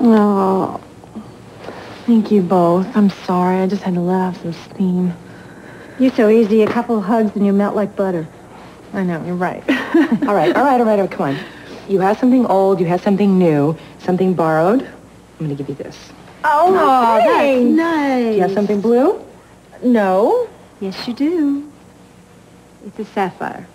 Oh, thank you both. I'm sorry. I just had to let off some steam. You're so easy. A couple of hugs and you melt like butter. I know, you're right. all right, all right, all right, come on. You have something old, you have something new, something borrowed. I'm going to give you this. Oh, oh that's nice. Do you have something blue? No. Yes, you do. It's a sapphire.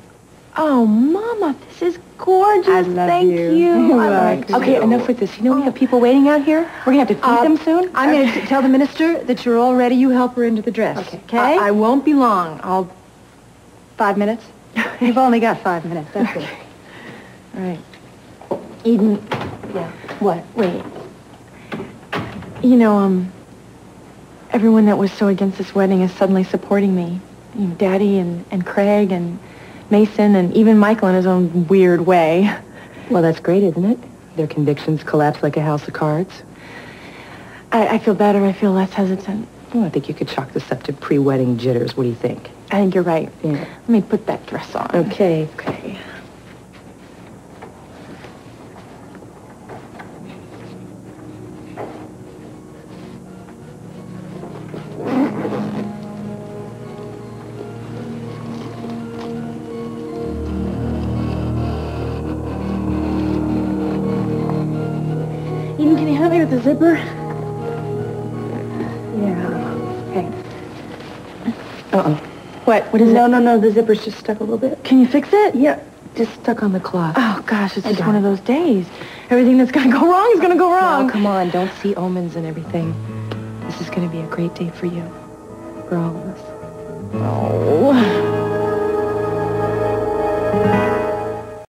Oh, Mama, this is gorgeous. I love Thank you. you. I like you. Okay, enough with this. You know we have people waiting out here. We're going to have to feed Uh, them soon. I'm going to tell the minister that you're all ready. You help her into the dress. Okay. Okay? I, I won't be long. I'll... Five minutes? You've only got five minutes. That's it. All right. Eden, Yeah. what? Wait. You know, um, everyone that was so against this wedding is suddenly supporting me. You know, Daddy and, and Craig and Mason and even Michael in his own weird way. Well, that's great, isn't it? Their convictions collapse like a house of cards. I, I feel better. I feel less hesitant. Well, I think you could chalk this up to pre-wedding jitters. What do you think? I think you're right. Yeah. Let me put that dress on. Okay. Okay. The zipper? Yeah. Okay. Uh-oh. What? What is no, it? no, no. The zipper's just stuck a little bit. Can you fix it? Yeah. Just stuck on the cloth. Oh, gosh, it's I just one it. of those days. Everything that's going to go wrong is going to go wrong. Oh, come on. Don't see omens and everything. This is going to be a great day for you. For all of us. Oh.